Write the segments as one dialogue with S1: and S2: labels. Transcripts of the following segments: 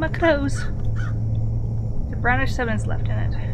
S1: my clothes. The brownish substance left in it.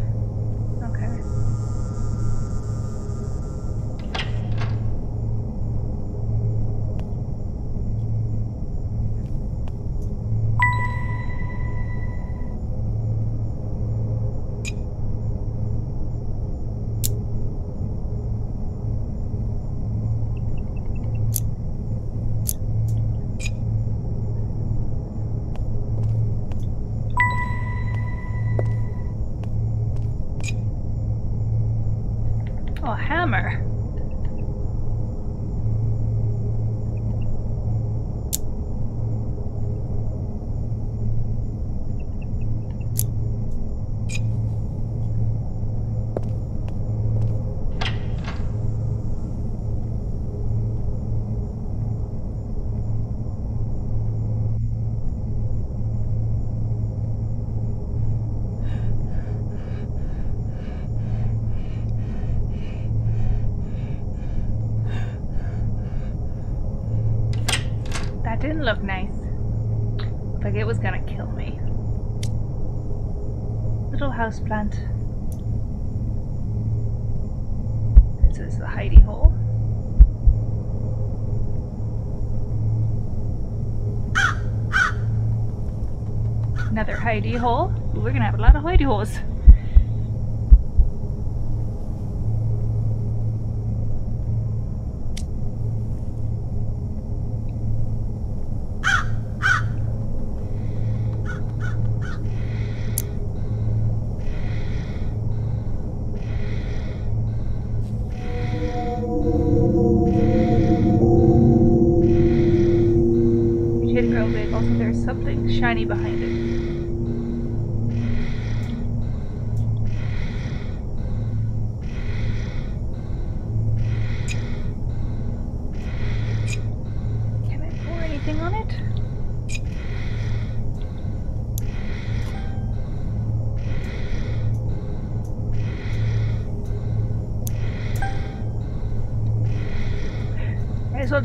S1: Look nice. Like it was gonna kill me. Little house plant. This is the hidey hole. Another hidey hole. Ooh, we're gonna have a lot of hidey holes.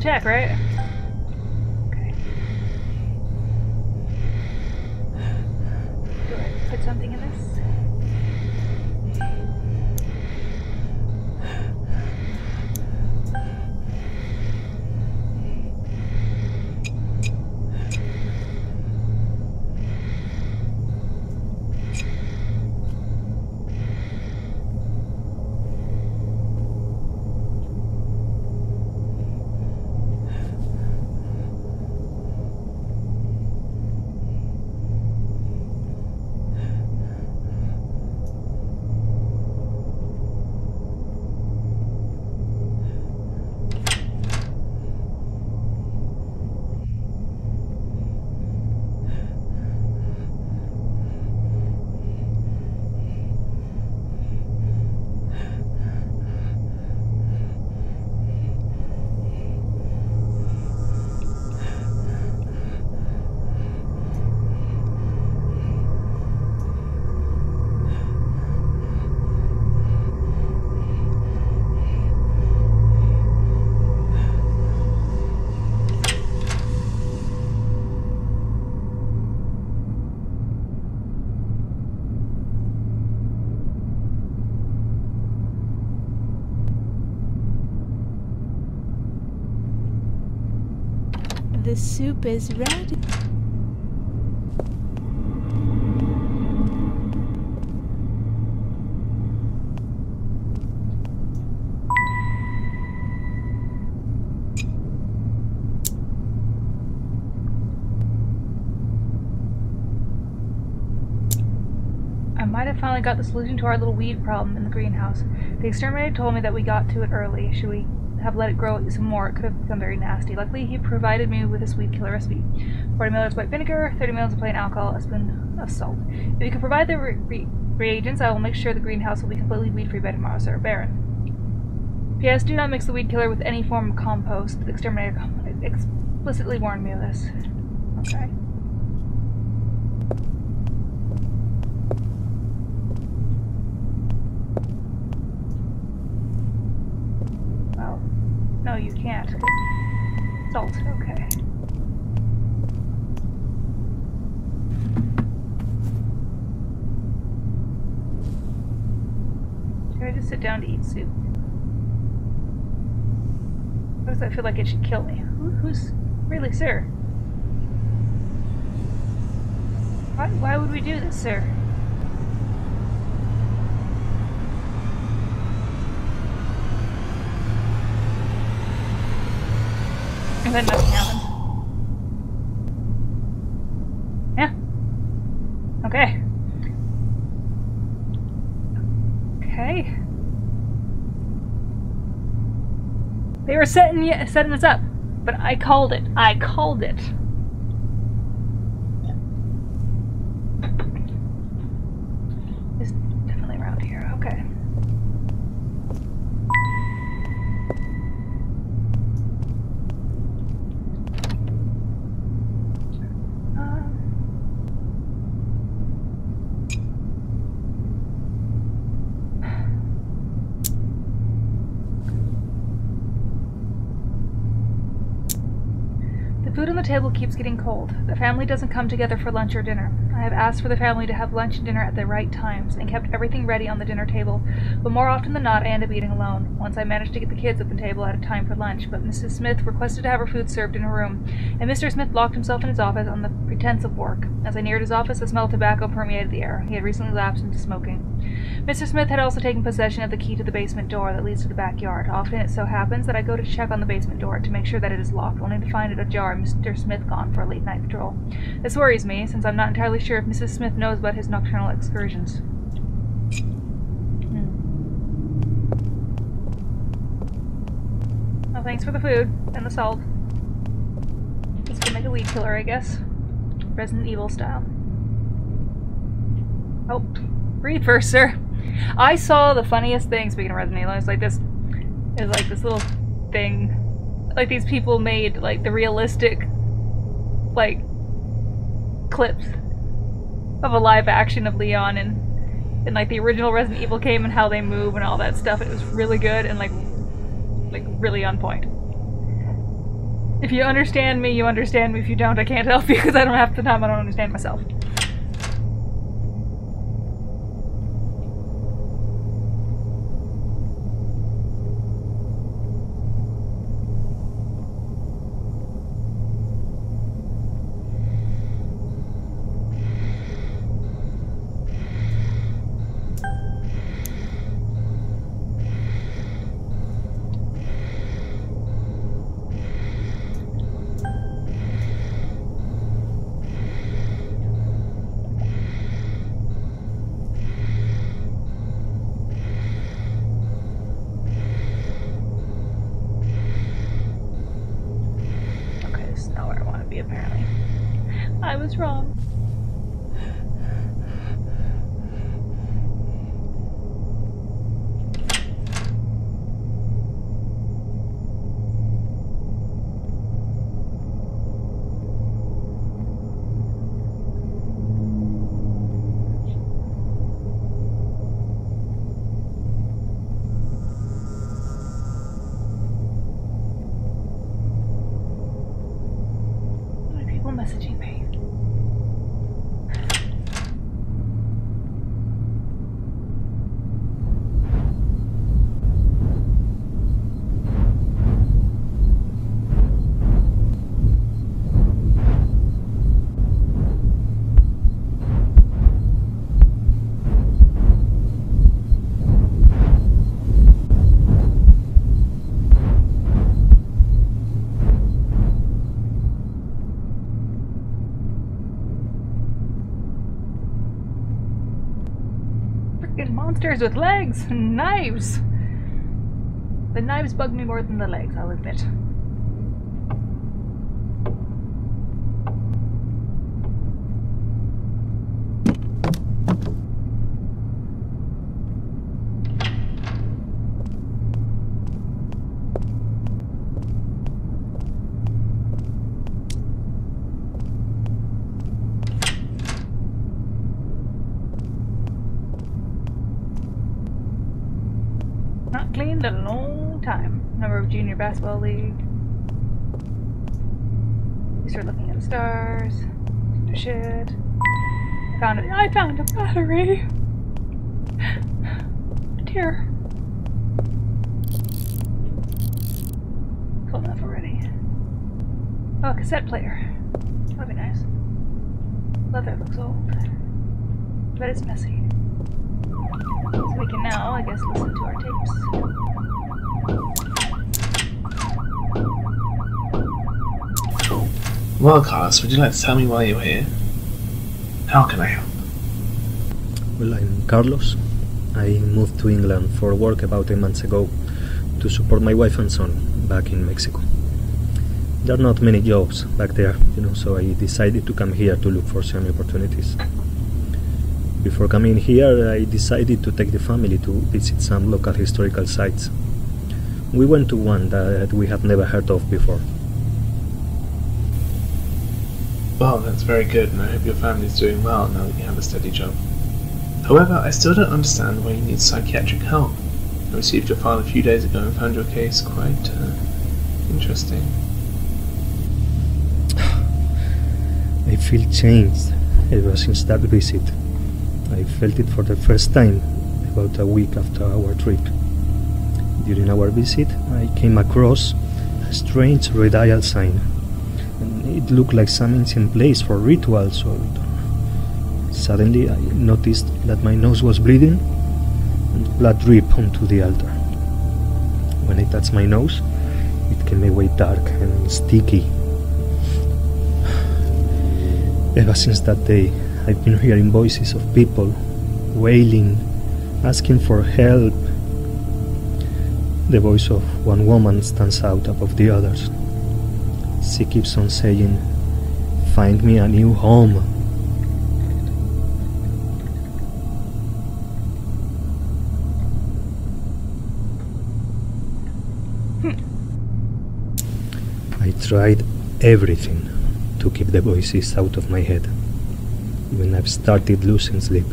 S1: Check, right?
S2: The soup is ready.
S1: I might have finally got the solution to our little weed problem in the greenhouse. The exterminator told me that we got to it early. Should we have let it grow some more, it could have become very nasty. Luckily, he provided me with this weed killer recipe. 40 milliliters white vinegar, 30 milliliters of plain alcohol, a spoon of salt. If you can provide the re re reagents, I will make sure the greenhouse will be completely weed-free by tomorrow, Sir Baron. P.S. Do not mix the weed killer with any form of compost. The exterminator explicitly warned me of this. Okay. you can't. Salt, okay. Should I just sit down to eat soup? Why does that feel like it should kill me? Who, who's... really, sir? Why, why would we do this, sir? And then nothing happened. Yeah. Okay. Okay. They were setting setting us up, but I called it. I called it. It's definitely around here. Okay. The food on the table keeps getting cold. The family doesn't come together for lunch or dinner. I have asked for the family to have lunch and dinner at the right times and kept everything ready on the dinner table, but more often than not I end up eating alone. Once I managed to get the kids at the table at a time for lunch, but Mrs. Smith requested to have her food served in her room, and Mr. Smith locked himself in his office on the pretense of work. As I neared his office, the smell of tobacco permeated the air. He had recently lapsed into smoking. Mr. Smith had also taken possession of the key to the basement door that leads to the backyard. Often it so happens that I go to check on the basement door to make sure that it is locked, only to find it ajar and Mr. Smith gone for a late night patrol. This worries me, since I'm not entirely sure if Mrs. Smith knows about his nocturnal excursions. Hmm. Well, thanks for the food and the salt. Could make a weed killer, I guess. Resident Evil style. Oh, breathe first, sir. I saw the funniest thing, speaking of Resident Evil, it's like this, it's like this little thing, like these people made like the realistic, like, clips of a live action of Leon and, and like the original Resident Evil came and how they move and all that stuff. It was really good and like, like really on point. If you understand me, you understand me. If you don't, I can't help you because I don't have the time. I don't understand myself. Freaking monsters with legs and knives. The knives bug me more than the legs, I'll admit. Your basketball league. We start looking at the stars. Shit. I found it. I found a battery. Here. Cool enough already. Oh, cassette player. That'd be nice. Leather looks old. But it's messy. So we can now, I guess, listen to our tapes.
S2: Well, Carlos, would you like to tell me why you're here? How can I help?
S3: Well, I'm Carlos. I moved to England for work about eight months ago to support my wife and son back in Mexico. There are not many jobs back there, you know, so I decided to come here to look for some opportunities. Before coming here, I decided to take the family to visit some local historical sites. We went to one that we had never heard of before.
S2: Well, that's very good, and I hope your family's doing well now that you have a steady job. However, I still don't understand why you need psychiatric help. I received your file a few days ago and found your case quite uh, interesting.
S3: I feel changed ever since that visit. I felt it for the first time about a week after our trip. During our visit, I came across a strange radial sign. It looked like some ancient place for rituals or Suddenly, I noticed that my nose was bleeding and blood dripped onto the altar. When I touched my nose, it came away dark and sticky. Ever since that day, I've been hearing voices of people wailing, asking for help. The voice of one woman stands out above the others. She keeps on saying, Find me a new home. I tried everything to keep the voices out of my head. Even I've started losing sleep.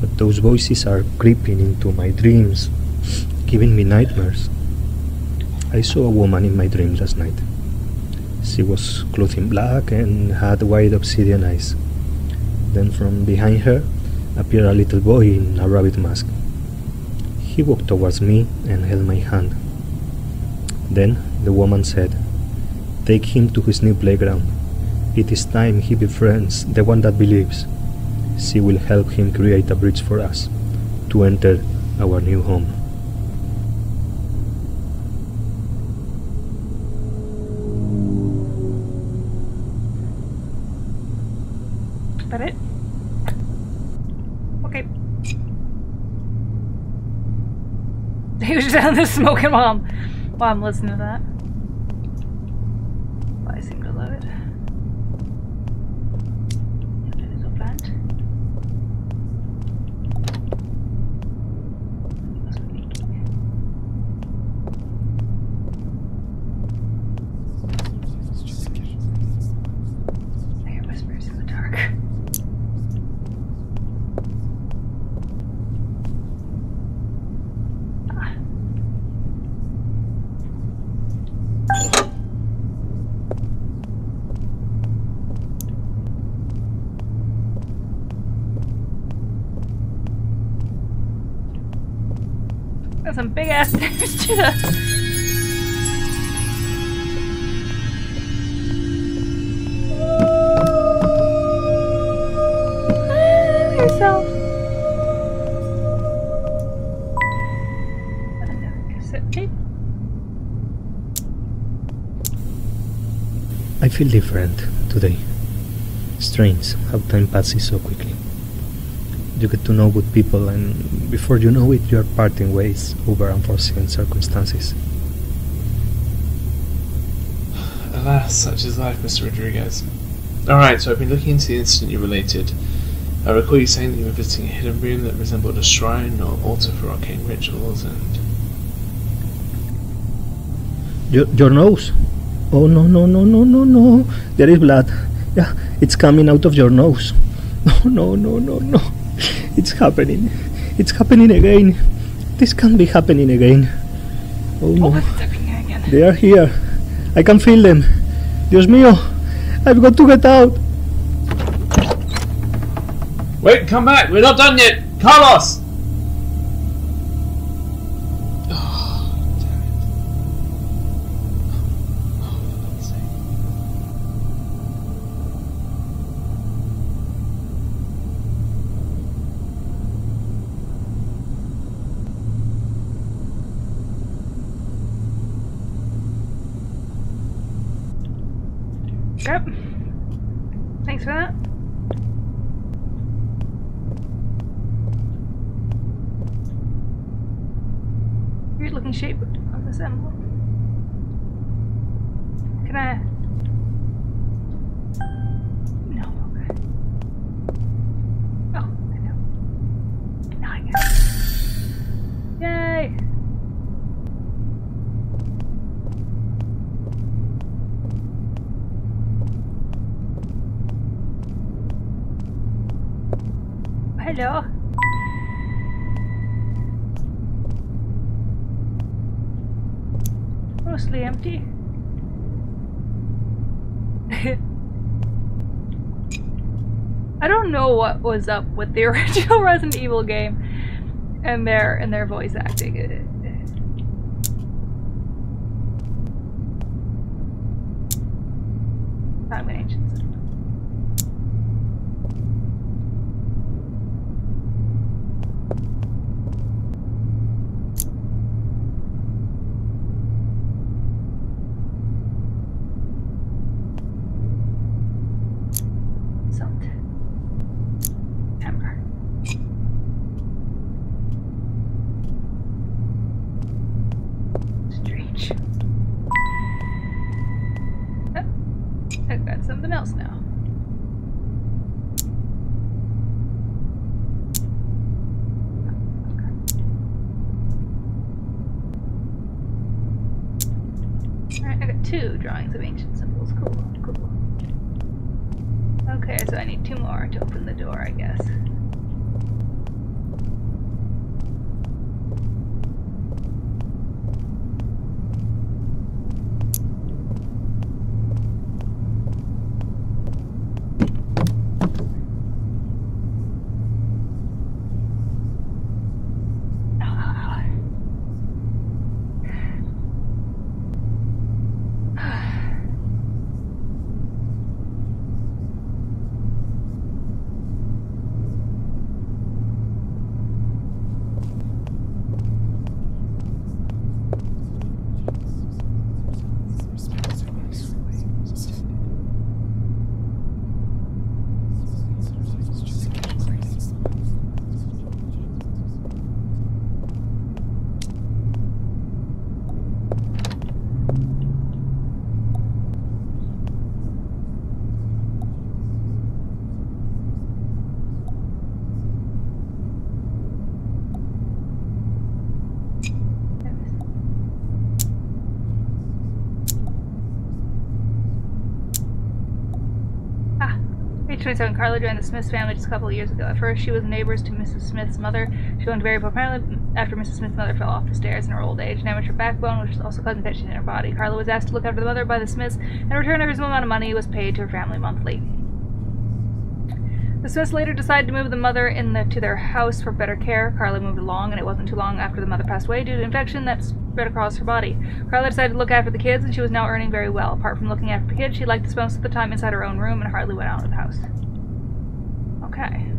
S3: But those voices are creeping into my dreams, giving me nightmares. I saw a woman in my dream last night. She was clothed in black and had wide obsidian eyes. Then from behind her appeared a little boy in a rabbit mask. He walked towards me and held my hand. Then the woman said, Take him to his new playground. It is time he befriends the one that believes. She will help him create a bridge for us to enter our new home.
S1: He was just down there smoking I'm, while I'm listening to that.
S3: Feel different today. Strange how time passes so quickly. You get to know good people, and before you know it, you are parting ways over unforeseen circumstances.
S2: Alas, such is life, Mr. Rodriguez. Alright, so I've been looking into the incident you related. I recall you saying that you were visiting a hidden room that resembled a shrine or altar for arcane rituals and.
S3: Your, your nose? Oh no no no no no no! There is blood. Yeah, it's coming out of your nose. No no no no no! It's happening. It's happening again. This can't be happening again. Oh
S1: Oh,
S3: no!
S1: it's happening again.
S3: They are here. I can feel them. Dios mío! I've got to get out.
S2: Wait, come back! We're not done yet! Carlos!
S1: Hello. Mostly empty. I don't know what was up with the original Resident Evil game and their and their voice acting. Time and ancients. 1927, Carla joined the Smith family just a couple of years ago. At first, she was neighbors to Mrs. Smith's mother. She owned very primarily after Mrs. Smith's mother fell off the stairs in her old age, and damaged her backbone, which was also causing infection in her body. Carla was asked to look after the mother by the Smiths, and in return, a reasonable amount of money was paid to her family monthly. The Smiths later decided to move the mother the, to their house for better care. Carla moved along, and it wasn't too long after the mother passed away due to infection that spread across her body. Carla decided to look after the kids, and she was now earning very well. Apart from looking after the kids, she liked to spend most of the time inside her own room and hardly went out of the house. Okay.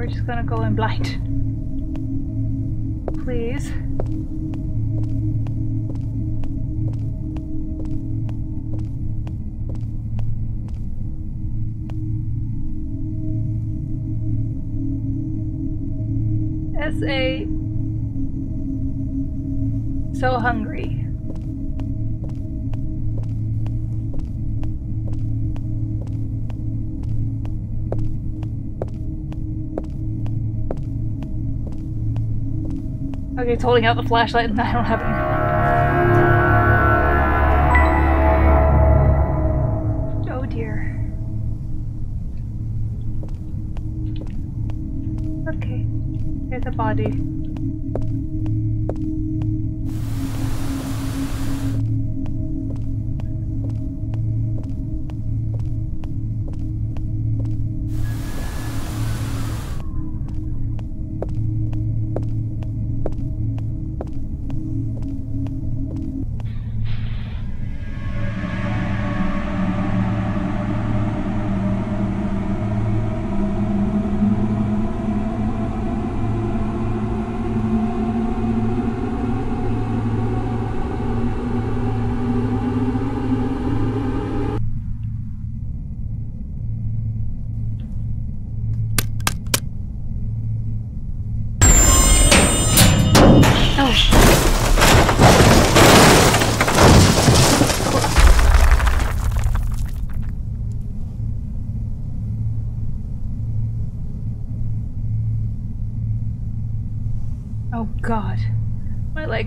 S1: We're just gonna go in blind. Please. S.A. So hungry. Okay, it's holding out the flashlight and I don't have any. Oh dear. Okay, there's a body.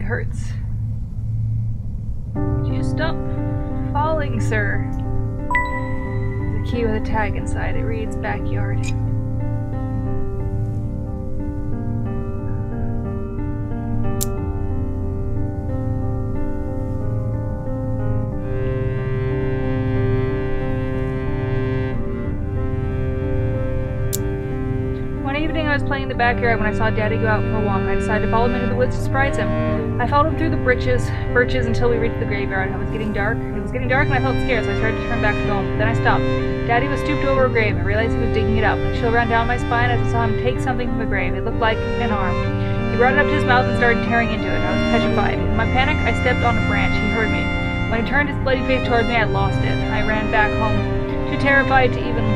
S1: Hurts. Could you stop falling, sir? The key with a tag inside. It reads backyard. In the backyard when I saw Daddy go out for a walk. I decided to follow him into the woods to surprise him. I followed him through the birches, birches until we reached the graveyard. It was getting dark. It was getting dark and I felt scared, so I started to turn back to go home. Then I stopped. Daddy was stooped over a grave. I realized he was digging it up. A chill ran down my spine as I saw him take something from the grave. It looked like an arm. He brought it up to his mouth and started tearing into it. I was petrified. In my panic, I stepped on a branch. He heard me. When he turned his bloody face toward me, I lost it. I ran back home, too terrified to even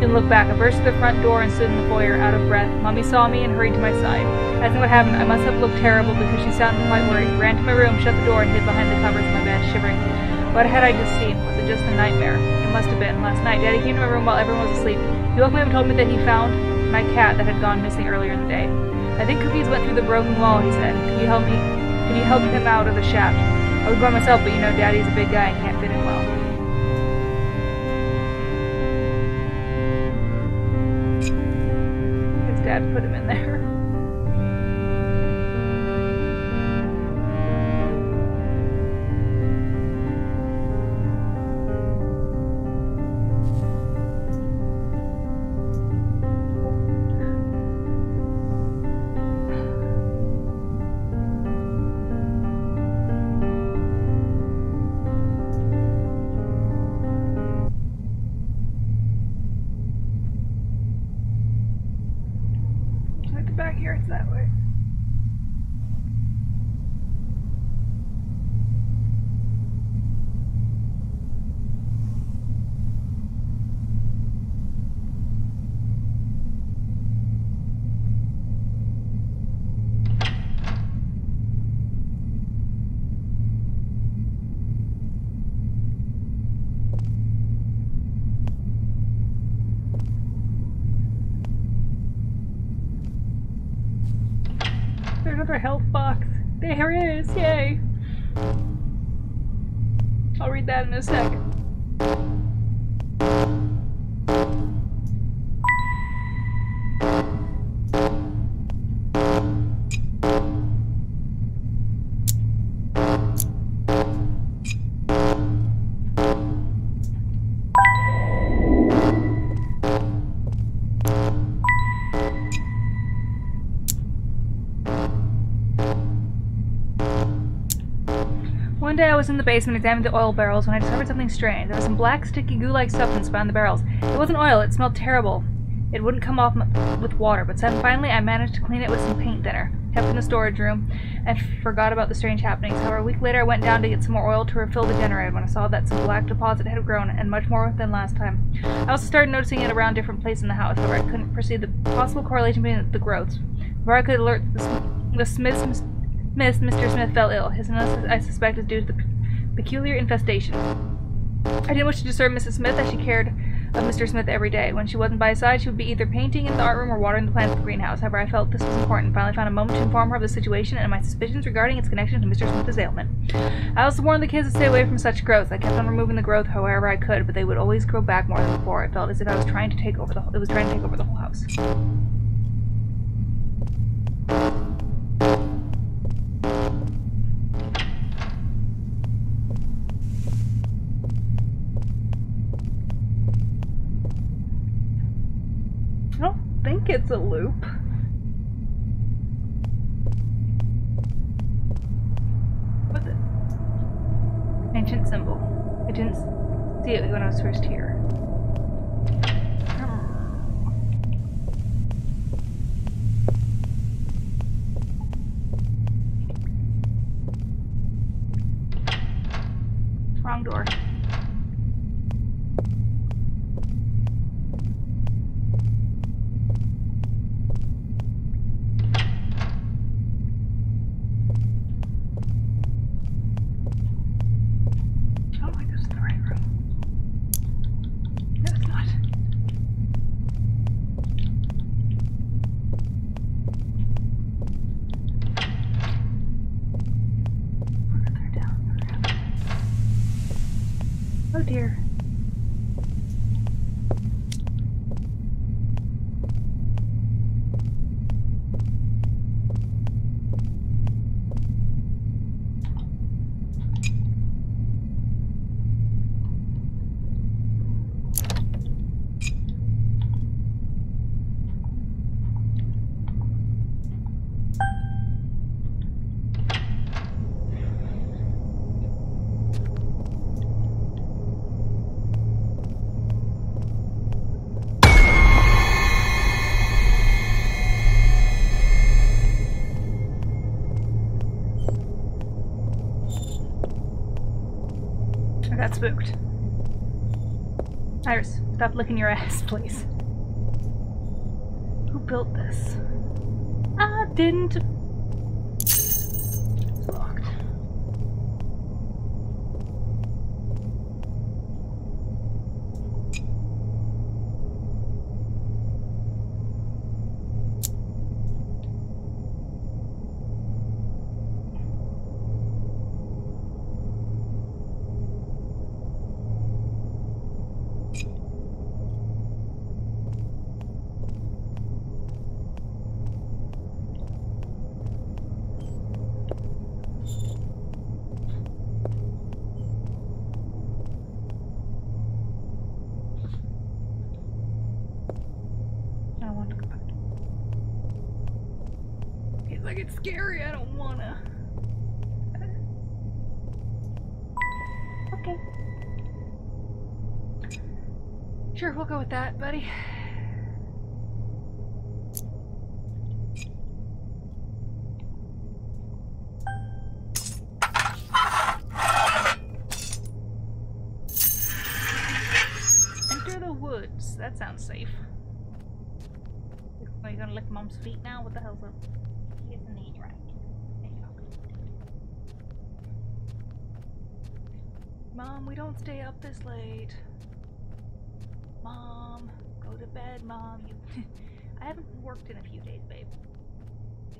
S1: didn't look back. I burst to the front door and stood in the foyer, out of breath. Mummy saw me and hurried to my side. Asking what happened, I must have looked terrible because she sounded quite worried. Ran to my room, shut the door, and hid behind the covers of my bed, shivering. What had I just seen? Was it just a nightmare? It must have been. Last night, Daddy came to my room while everyone was asleep. He woke me up and told me that he found my cat that had gone missing earlier in the day. I think Cookies went through the broken wall, he said. Could you help me? Could you help him out of the shaft? I would go myself, but you know Daddy's a big guy and can't fit in well. Dad put him in there. Health box. There it is, yay! I'll read that in a sec. Was in the basement examining the oil barrels when I discovered something strange. There was some black, sticky, goo-like substance behind the barrels. It wasn't oil, it smelled terrible. It wouldn't come off with water, but then finally I managed to clean it with some paint thinner. kept in the storage room, and forgot about the strange happenings. However, a week later I went down to get some more oil to refill the generator when I saw that some black deposit had grown, and much more than last time. I also started noticing it around different places in the house, however I couldn't perceive the possible correlation between the growths. Before I could alert the Smiths, Smith, Mr. Smith fell ill. His illness, I suspect, is due to the peculiar infestation. I didn't wish to disturb Mrs. Smith as she cared of Mr. Smith every day. When she wasn't by his side, she would be either painting in the art room or watering the plants in the greenhouse. However, I felt this was important finally found a moment to inform her of the situation and my suspicions regarding its connection to Mr. Smith's ailment. I also warned the kids to stay away from such growth. I kept on removing the growth however I could, but they would always grow back more than before. It felt as if I was trying to take over the it was trying to take over the whole house. It's a loop. What's it? Ancient symbol. I didn't see it when I was first here. Wrong door. I don't think this is the right room. No, it's not. Further down. Oh dear. I got spooked. Iris, stop licking your ass, please. Who built this? I didn't. It's locked. I don't want to go back. It's like it's scary. I don't wanna. Okay. Sure, we'll go with that, buddy. Enter the woods. That sounds safe. Are you gonna lick mom's feet now? What the hell's up? Mom, we don't stay up this late. Mom, go to bed, mom. You I haven't worked in a few days, babe.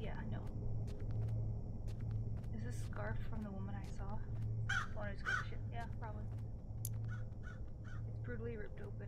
S1: Yeah, I know. Is this scarf from the woman I saw? Shit. Yeah, probably. It's brutally ripped open.